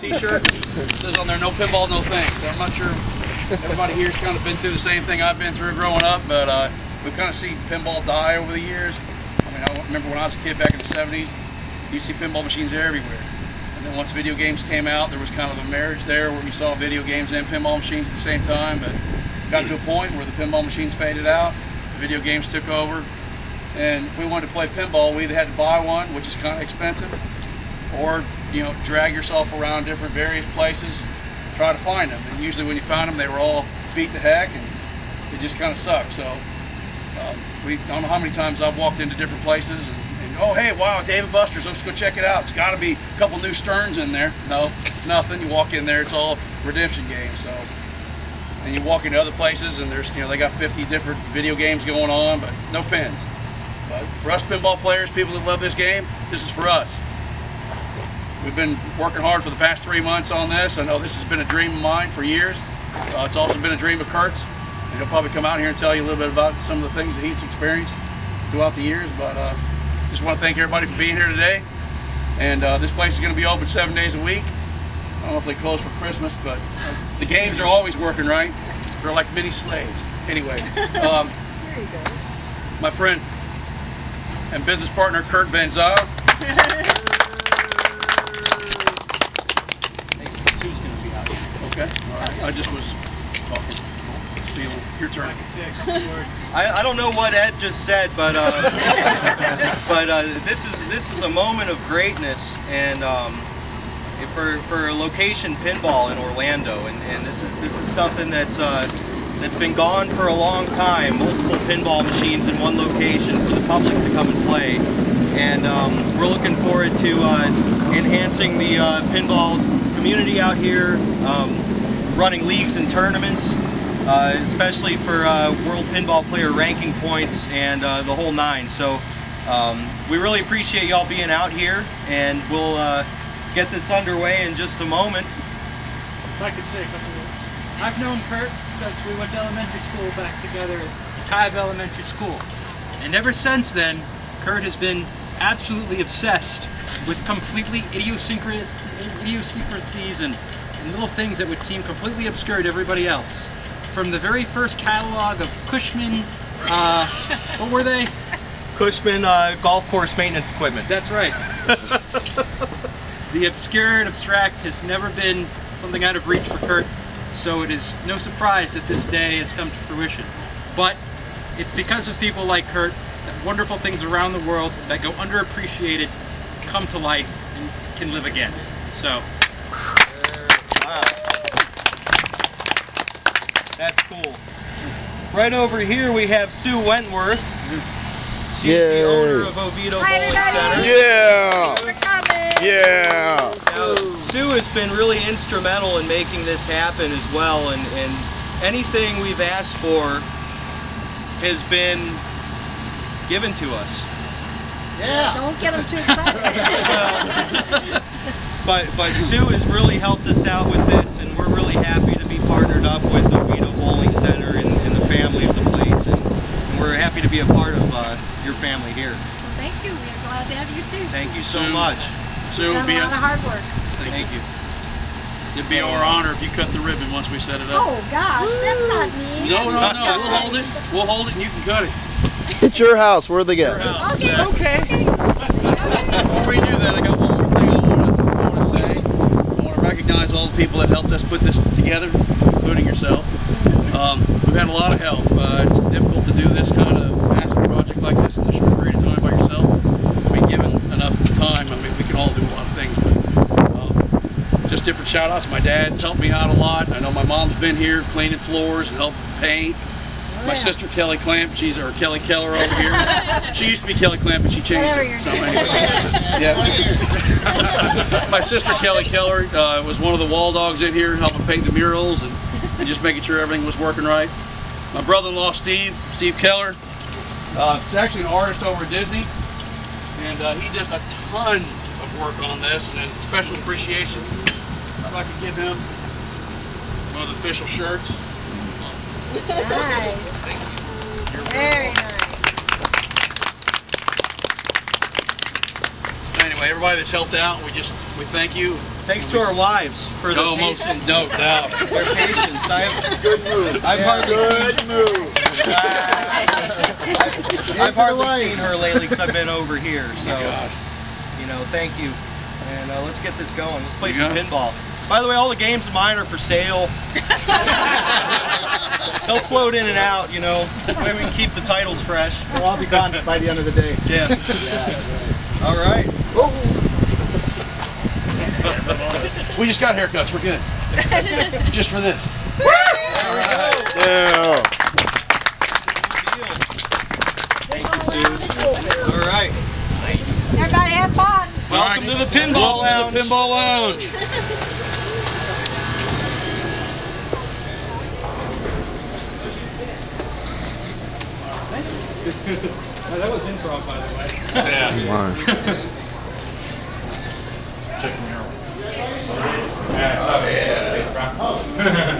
t-shirt. Says on there, no pinball, no thanks. So I'm not sure everybody here's kind of been through the same thing I've been through growing up, but uh, we've kind of seen pinball die over the years. I mean, I remember when I was a kid back in the 70s, you'd see pinball machines everywhere. And then once video games came out, there was kind of a marriage there where we saw video games and pinball machines at the same time, but got to a point where the pinball machines faded out, the video games took over, and if we wanted to play pinball, we either had to buy one, which is kind of expensive, or you know, drag yourself around different various places, try to find them. And usually when you found them, they were all beat to heck, and it just kind of sucked. So um, we don't know how many times I've walked into different places and, and oh hey wow Dave & Buster's let's go check it out. It's got to be a couple new Sterns in there. No, nothing. You walk in there, it's all redemption games. So and you walk into other places and there's you know they got 50 different video games going on, but no pins. But for us pinball players, people that love this game, this is for us. We've been working hard for the past three months on this. I know this has been a dream of mine for years. Uh, it's also been a dream of Kurt's. And he'll probably come out here and tell you a little bit about some of the things that he's experienced throughout the years. But uh, just want to thank everybody for being here today. And uh, this place is going to be open seven days a week. I don't know if they close for Christmas, but the games are always working, right? They're like mini slaves. Anyway, um, my friend and business partner Kurt Van Zyl. Sue's going to be out. Okay. All right. I just was talking. Spiel. Your turn. I, I don't know what Ed just said, but uh, but uh, this is this is a moment of greatness, and um, for for location pinball in Orlando, and, and this is this is something that's uh, that's been gone for a long time. Multiple pinball machines in one location for the public to come and play, and um, we're looking forward to uh, enhancing the uh, pinball community out here, um, running leagues and tournaments. Uh, especially for uh, World Pinball Player ranking points and uh, the whole nine. So um, we really appreciate y'all being out here, and we'll uh, get this underway in just a moment. If I could say a couple words. I've known Kurt since we went to elementary school back together at Kive Elementary School. And ever since then, Kurt has been absolutely obsessed with completely idiosyncrasies, idiosyncrasies and, and little things that would seem completely obscure to everybody else from the very first catalog of Cushman, uh, what were they? Cushman uh, golf course maintenance equipment. That's right. the obscure and abstract has never been something out of reach for Kurt, so it is no surprise that this day has come to fruition. But it's because of people like Kurt that wonderful things around the world that go underappreciated come to life and can live again. So. Wow. That's cool. Right over here we have Sue Wentworth. She's Yay. the owner of Oviedo Bowling Center. Yeah! Yeah! Now, Sue has been really instrumental in making this happen as well, and, and anything we've asked for has been given to us. Don't get them too excited. But but Sue has really helped us out with this, and we're really happy to be partnered up with the Oviedo Bowling Center and, and the family of the place, and, and we're happy to be a part of uh, your family here. Well, thank you. We're glad to have you too. Thank you so Sue. much. So it Done would be a lot of hard work. Thank you. it'd be our honor if you cut the ribbon once we set it up. Oh gosh, that's not me. No, no, no. We'll hold it. We'll hold it, and you can cut it. It's your house. We're the guests. Okay. Okay. Before we do that, I got one more thing I want to, I want to say. I want to recognize all the people that helped us put this together, including yourself. Um, we've had a lot of help. Uh, it's difficult to do this kind of massive project like this in a short period of time by yourself. I mean, given enough time, I mean, we can all do a lot of things. But, um, just different shout outs. My dad's helped me out a lot. I know my mom's been here cleaning floors and helped paint. My yeah. sister Kelly Clamp, she's or Kelly Keller over here. she used to be Kelly Clamp, but she changed it. So anyway, yeah. My sister Kelly Keller uh, was one of the wall dogs in here, helping paint the murals and, and just making sure everything was working right. My brother-in-law Steve, Steve Keller, uh, is actually an artist over at Disney, and uh, he did a ton of work on this, and a special appreciation. I'd like to give him one of the official shirts. Nice. Very nice. Anyway, everybody that's helped out, we just we thank you. thanks to our wives for the No, most, patience. no doubt. Their patience. I've, good move. I've hardly seen. move. I've hardly seen her lately because I've been over here. So, Gosh. you know, thank you. And uh, let's get this going. Let's play You some got it. pinball. By the way, all the games of mine are for sale. They'll float in and out, you know. Maybe we can keep the titles fresh. They'll all be gone by the end of the day. Yeah. All right. Oh. We just got haircuts. We're good. just for this. Yeah. Thank you, All right. Everybody have fun. Welcome to the Pinball Welcome Lounge. to the Pinball Lounge. that was improv, by the way. Yeah. Come on. Check the mirror.